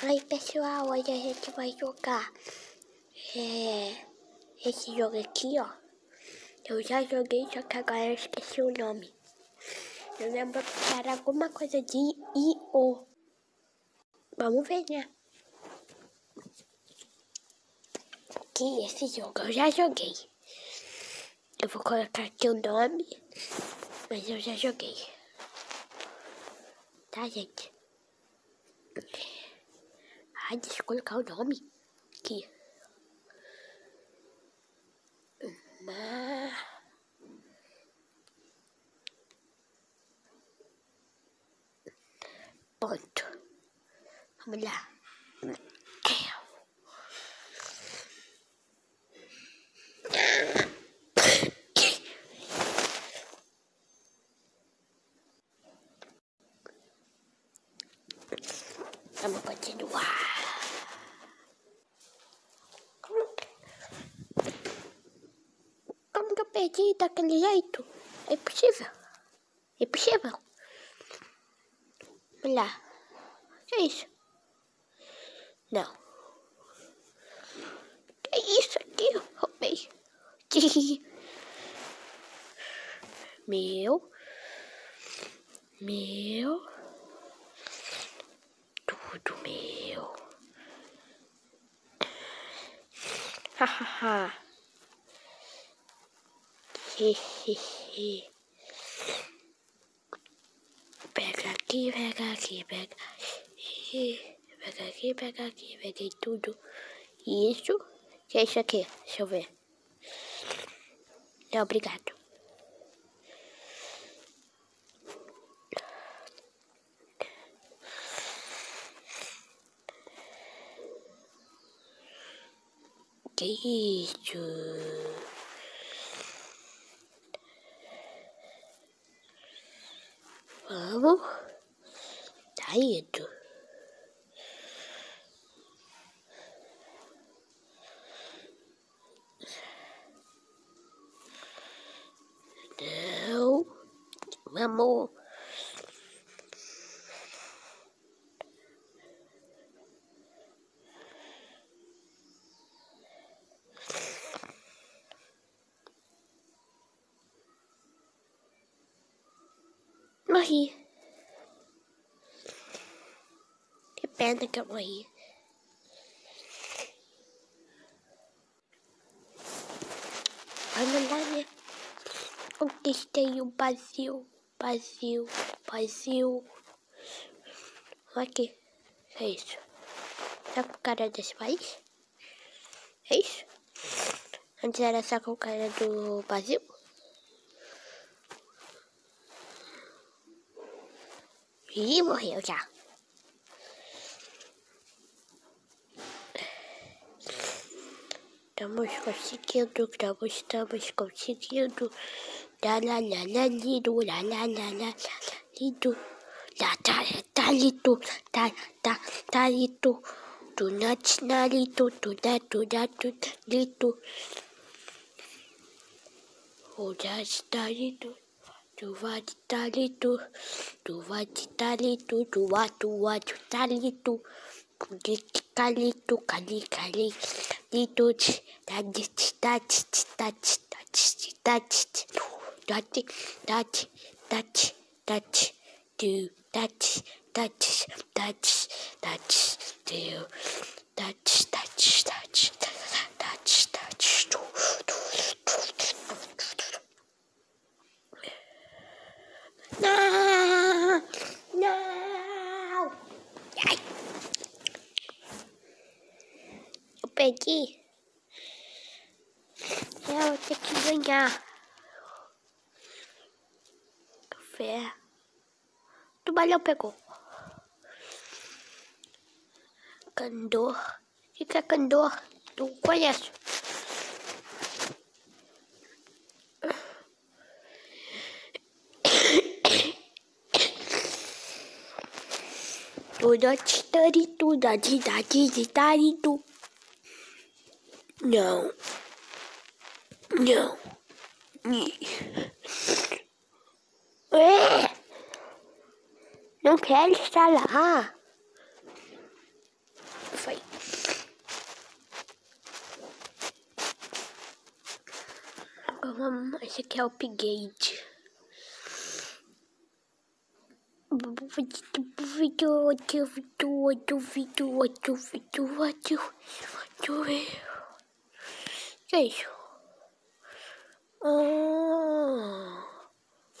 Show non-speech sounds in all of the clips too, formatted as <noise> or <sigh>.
Oi pessoal, hoje a gente vai jogar é, esse jogo aqui, ó. Eu já joguei, só que agora eu esqueci o nome. Eu lembro que era alguma coisa de I.O. Vamos ver, né? Que esse jogo eu já joguei. Eu vou colocar aqui o nome, mas eu já joguei. Tá, gente? Ai, deixa eu colocar o nome aqui. Ma... Ponto. Vamos lá. Vamos continuar. Como que eu perdi daquele jeito? É possível? É possível? Olha lá. Que é isso? Não. Que é isso aqui? Roubei. <laughs> Meu. Meu. Tudo meu. Hahaha. Hehehe. Pega aqui, pega aqui, pega. Pega aqui, pega aqui, peguei tudo. Isso. Que é isso aqui? Deixa eu ver. Não, obrigado. 게이주 바보 나이에도 Morri. Que pena que eu morri. Vamos lá, né? Conquistei o Brasil, Brasil, Brasil. Aqui. É isso. Tá com cara desse país? É isso? Antes era só com cara do Brasil? いいもんよじゃ楽しくしてる楽し楽しくしてるララララリドララララリド。ラタタリドタタタリドドナチナリドドナドナドリドお出したりと。Tu vas t'italer tu vas t'italer tu vas, tu vas t'italer tout. Cali tout, cali, cali, dit tout, la dit, la dit, la dit, la dit, la dit, la dit, la dit, la dit, la aqui, eu vou ter que ganhar. Fé. O pegou. Candor. O que é candor? tu conheço. <coughs> Tudo, é tudo, tudo, tudo, tudo, tudo, tudo. Não. Não. Não quero estar lá. Foi. Esse aqui é o Pigate. Duvido, vídeo duvido, vídeo duvido, vídeo que? Ah,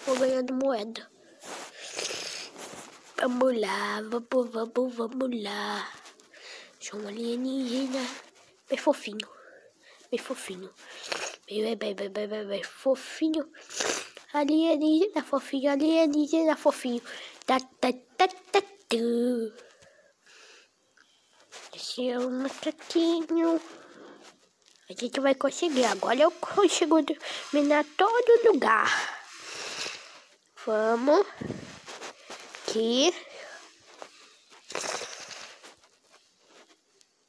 vou ganhando moeda. Vamos lá, vamos, vamos, vamos lá. Sou uma alienígena. Bem fofinho. Bem fofinho. Bem, bem, bem, bem, bem, bem, fofinho. Alienígena, fofinho. Alienígena, fofinho. Ta, ta, ta, ta, tu. Esse é um macaquinho. A gente vai conseguir. Agora eu consigo dominar todo lugar. Vamos. Aqui.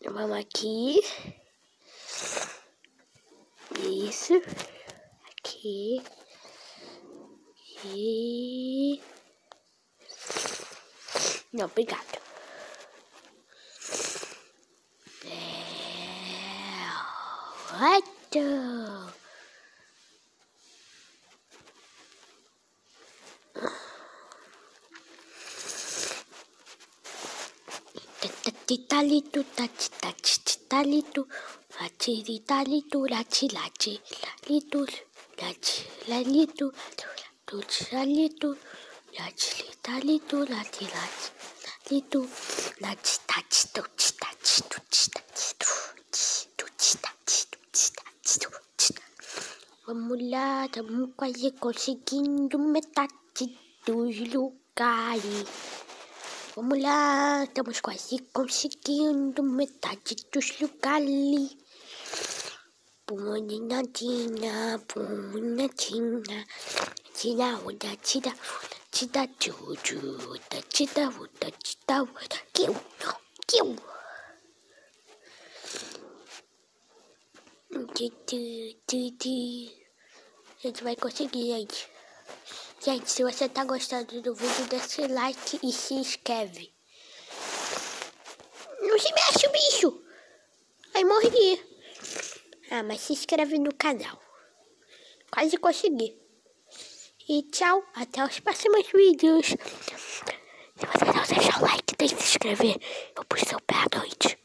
Vamos aqui. Isso. Aqui. E... Não, obrigado. っと。ティタリトタチタチチタリトラチリタリトラチラチラリトラチラリトラチラリトラチリタリトラチラチリトラチタチトチタチトチタチトチトチタ Vamos lá, estamos quase conseguindo metade dos lugares. Vamos lá, estamos quase conseguindo metade dos lugares. Puninadinha, puninadinha, tira onda, tira tira tudo, tira onda, tira onda, kill, kill. A gente vai conseguir, gente. Gente, se você tá gostando do vídeo, deixa like e se inscreve. Não se mexe, bicho! Aí morri. Ah, mas se inscreve no canal. Quase consegui. E tchau, até os próximos vídeos. Se você não deixar o like, deixa se inscrever. Eu pus seu pé à noite.